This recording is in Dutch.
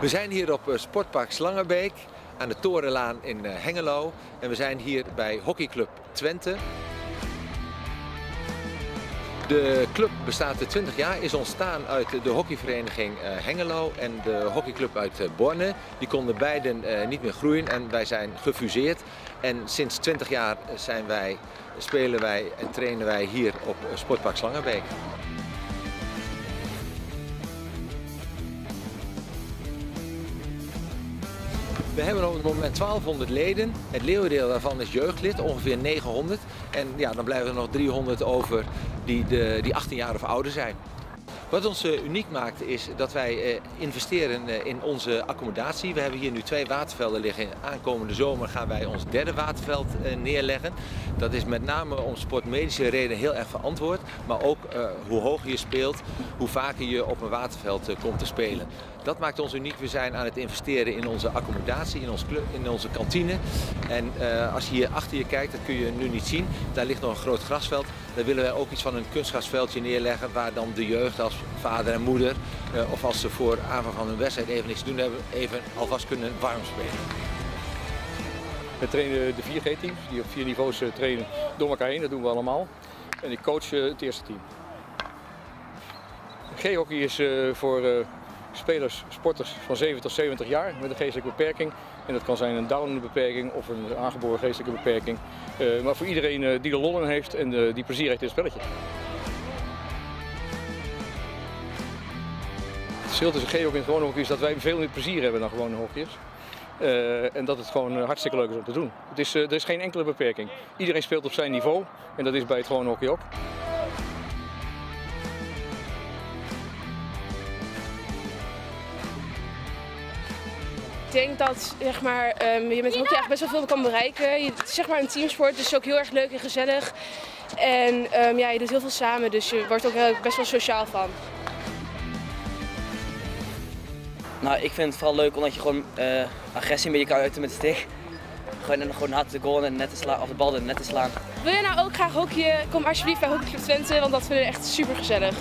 We zijn hier op eh, Sportpark Slangenbeek aan de Torenlaan in eh, Hengelo. En we zijn hier bij hockeyclub Twente. De club bestaat 20 jaar, is ontstaan uit de hockeyvereniging eh, Hengelo en de hockeyclub uit Borne. Die konden beiden niet meer groeien en wij zijn gefuseerd. En sinds 20 jaar zijn wij, spelen wij en trainen wij hier op Sportpark Slangenbeek. We hebben op het moment 1200 leden. Het leeuwendeel daarvan is jeugdlid, ongeveer 900. En ja, dan blijven er nog 300 over die, de, die 18 jaar of ouder zijn. Wat ons uh, uniek maakt is dat wij uh, investeren uh, in onze accommodatie. We hebben hier nu twee watervelden liggen. Aankomende zomer gaan wij ons derde waterveld neerleggen. Dat is met name om sportmedische redenen heel erg verantwoord. Maar ook hoe hoger je speelt, hoe vaker je op een waterveld komt te spelen. Dat maakt ons uniek. We zijn aan het investeren in onze accommodatie, in, ons club, in onze kantine. En als je hier achter je kijkt, dat kun je nu niet zien. Daar ligt nog een groot grasveld. Daar willen wij ook iets van een kunstgrasveldje neerleggen waar dan de jeugd als vader en moeder uh, of als ze voor aanvang van hun wedstrijd even niks doen hebben, even alvast kunnen warm spelen. We trainen de 4G-teams die op vier niveaus uh, trainen door elkaar heen, dat doen we allemaal. En ik coach uh, het eerste team. G-hockey is voor spelers, sporters van 7 tot 70 jaar met een geestelijke beperking. En dat kan zijn een Down-beperking of een aangeboren geestelijke beperking. Uh, maar voor iedereen uh, die er lol in heeft en uh, die plezier heeft in het spelletje. Het verschil tussen G-hockey en gewone hockey is dat wij veel meer plezier hebben dan gewone hockeyers. en dat het gewoon hartstikke leuk is om te doen. Het is, er is geen enkele beperking. Iedereen speelt op zijn niveau en dat is bij het gewone hockey ook. Denk dat zeg maar, um, je met hockey echt best wel veel kan bereiken. Je, het is zeg maar een teamsport, dus ook heel erg leuk en gezellig. En um, ja, je doet heel veel samen, dus je wordt ook best wel sociaal van. Nou, ik vind het vooral leuk omdat je gewoon uh, agressie een beetje kan uiten met de stick. Gewoon, en gewoon hard de goal en net te slaan, of de bal net te slaan. Wil je nou ook graag hockeyen? Kom alsjeblieft bij Hockeyclub Twente, want dat vinden we echt super gezellig.